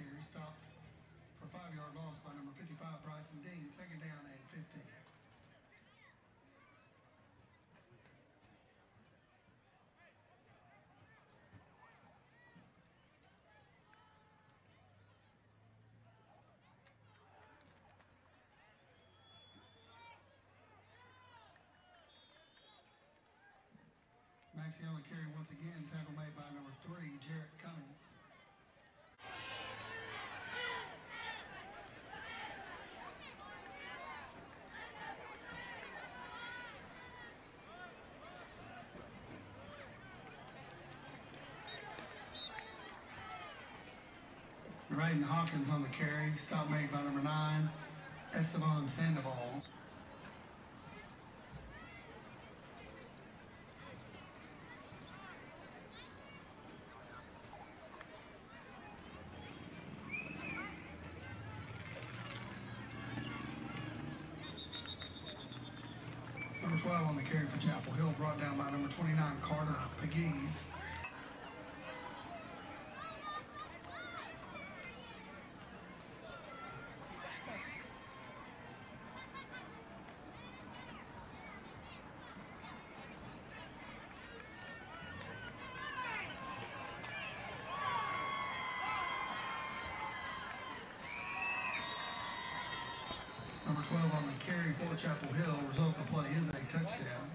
Carry, stop for five-yard loss by number 55, Bryson Dean, second down and 15. Maxey on the carry once again, tackle made by number three, Jarrett Cummings. Raiden Hawkins on the carry, stop made by number nine, Esteban Sandoval. Number 12 on the carry for Chapel Hill, brought down by number 29, Carter Pegues. Number 12 on the carry for Chapel Hill. Result of the play is a touchdown.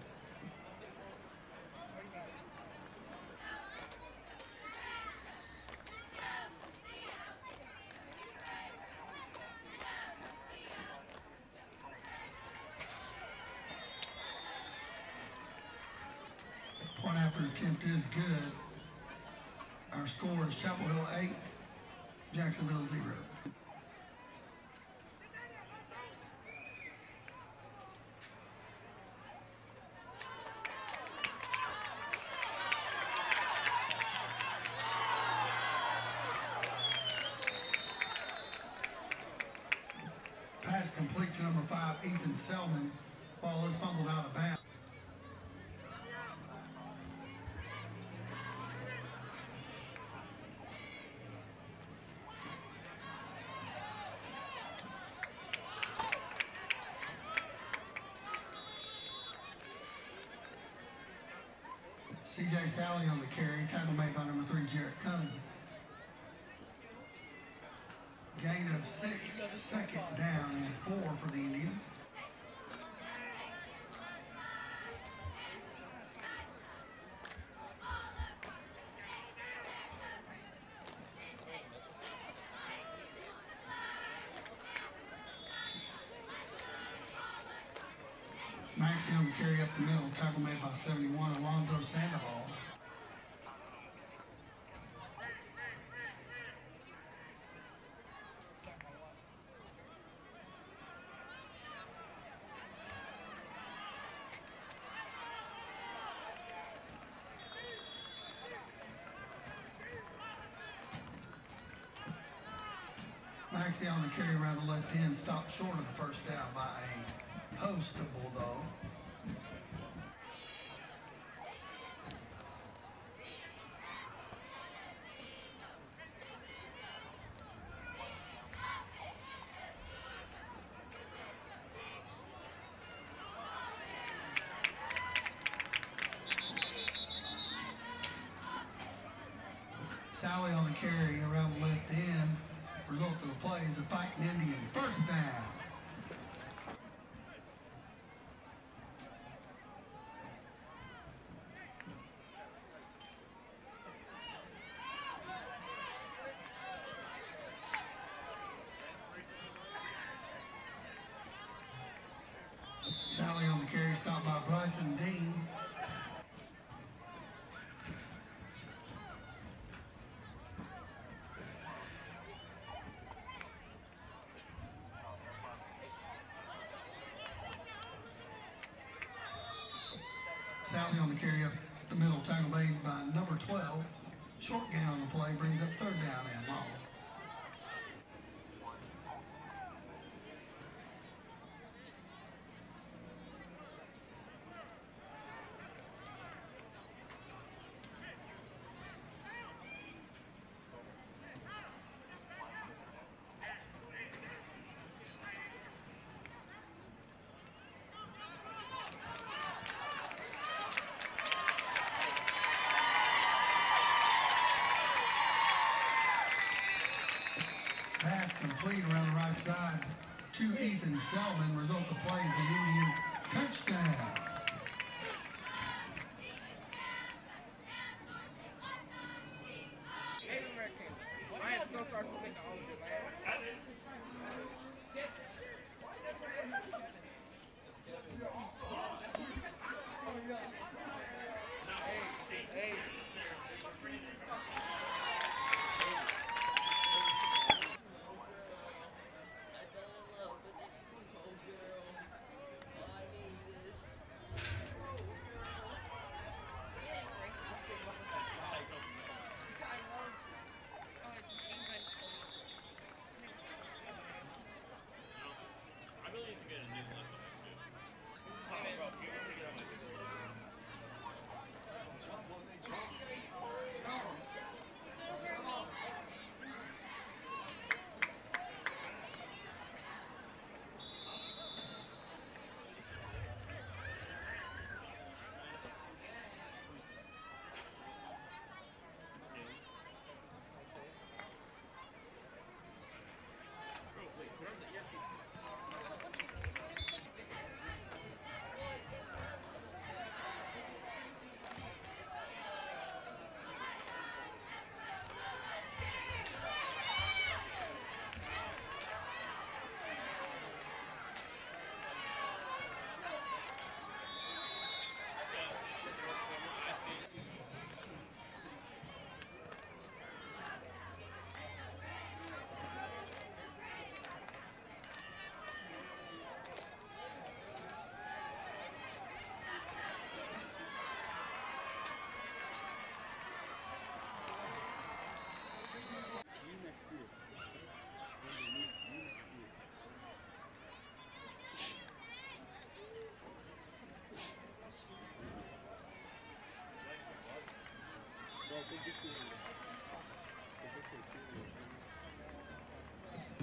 Point after attempt is good. Our score is Chapel Hill 8, Jacksonville 0. Pass complete to number five, Ethan Selman. Ball is fumbled out of bounds. CJ Sally on the carry, tackle made by number three, Jarrett Cummings. Gain of six, second down and four for the Indians. On carry up the middle, tackle made by 71, Alonzo Sandoval. Maxey on the carry around the left end, stopped short of the first down by a host of Bulldog. Sally on the carry around the left end. Result of the play is a fighting Indian first down. Sally on the carry, stopped by Bryson Dean. On the carry up the middle, tackle made by number 12. Short gain on the play brings up third down and long. Pass complete around the right side to Ethan Selman. Result of play is an Indian touchdown.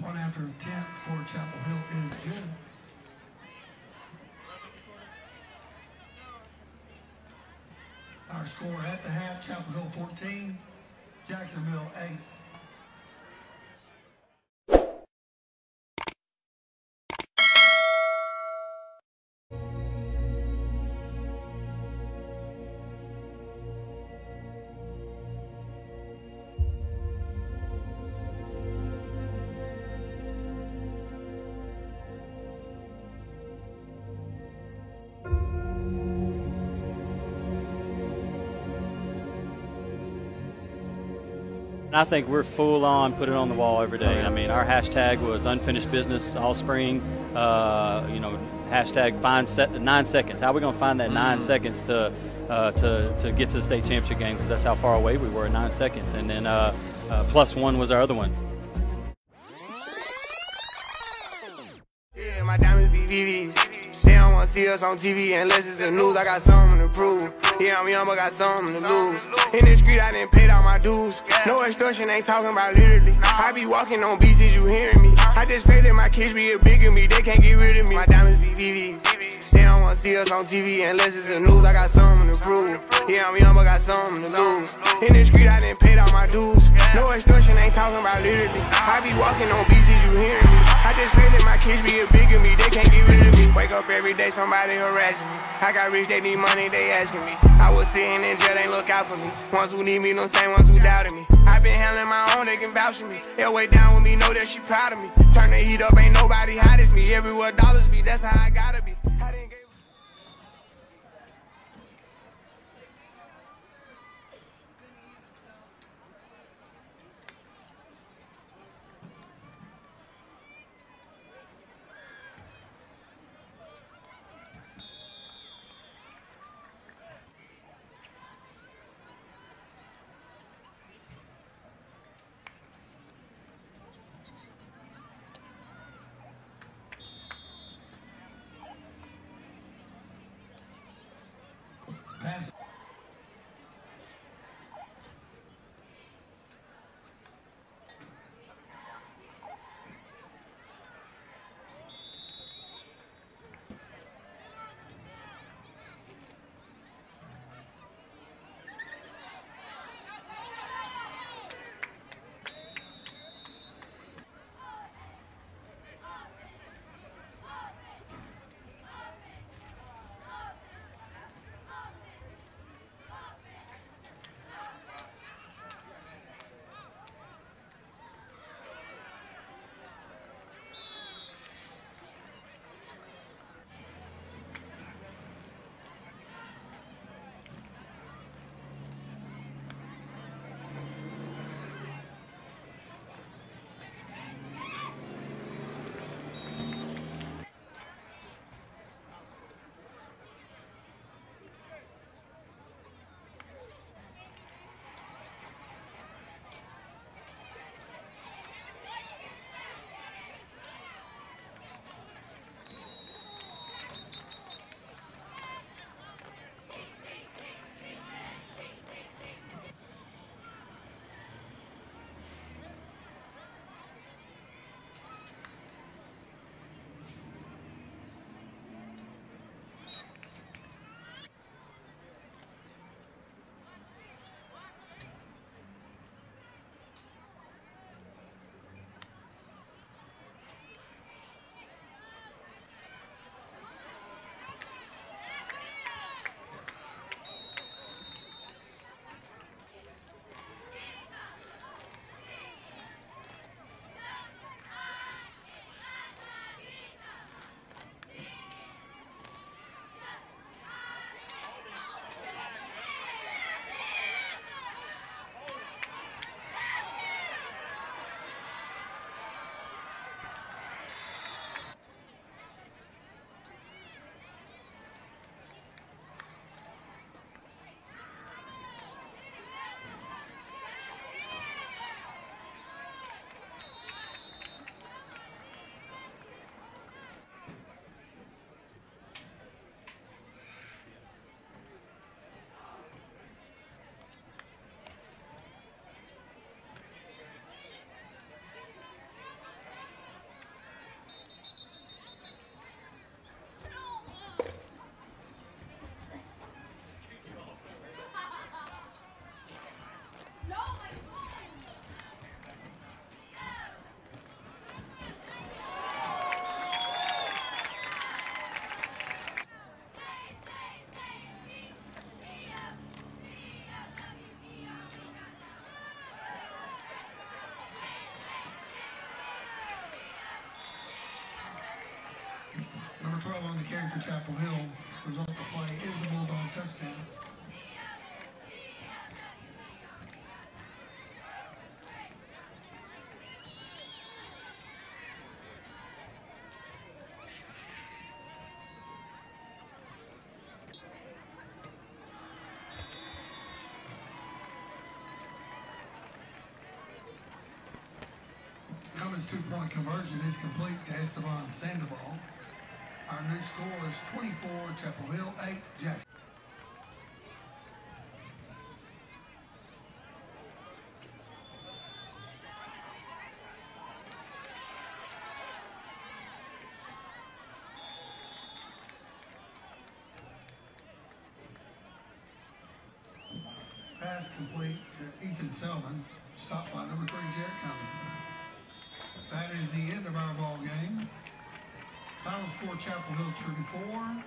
Point after 10 for Chapel Hill is good. Our score at the half, Chapel Hill 14, Jacksonville 8. And I think we're full on, put it on the wall every day. I mean, our hashtag was unfinished business all spring. Uh, you know, hashtag find set, nine seconds. How are we going to find that nine seconds to uh, to to get to the state championship game? Because that's how far away we were, nine seconds. And then uh, uh, plus one was our other one. See us on TV unless it's the news. I got something to prove. Yeah, I'm young, but got something to lose. In the street, I didn't pay all my dues. No extortion, ain't talking about literally. I be walking on beats, is you hearing me? I just pray that my kids be a bigger me. They can't get rid of me. My diamonds be VVs. They don't wanna see us on TV unless it's the news. I got something to prove. Yeah, I'm young, but got something to lose. In the street, I didn't pay all my dues. No extortion, ain't talking about literally. I be walking on beats, is you hearing me? I just pray that my kids be a bigger me. They can't get rid of me. Up every day, somebody harassing me. I got rich, they need money, they asking me. I was sitting in jail, they look out for me. Ones who need me, no same ones who doubted me. I been handling my own, they can vouch for me. They'll way down with me, know that she proud of me. Turn the heat up, ain't nobody hot as me. Everywhere dollars be, that's how I gotta be. I didn't give 12 on the carry for Chapel Hill. Result of play is a Bulldog touchdown. Cummings two-point conversion is complete to Esteban Sandoval. New score is 24, Chapel Hill 8, Jackson. Pass complete to Ethan Selman, stop by number three, Jarrett Cummings. That is the end of our ball game. Final score, Chapel Hill 34,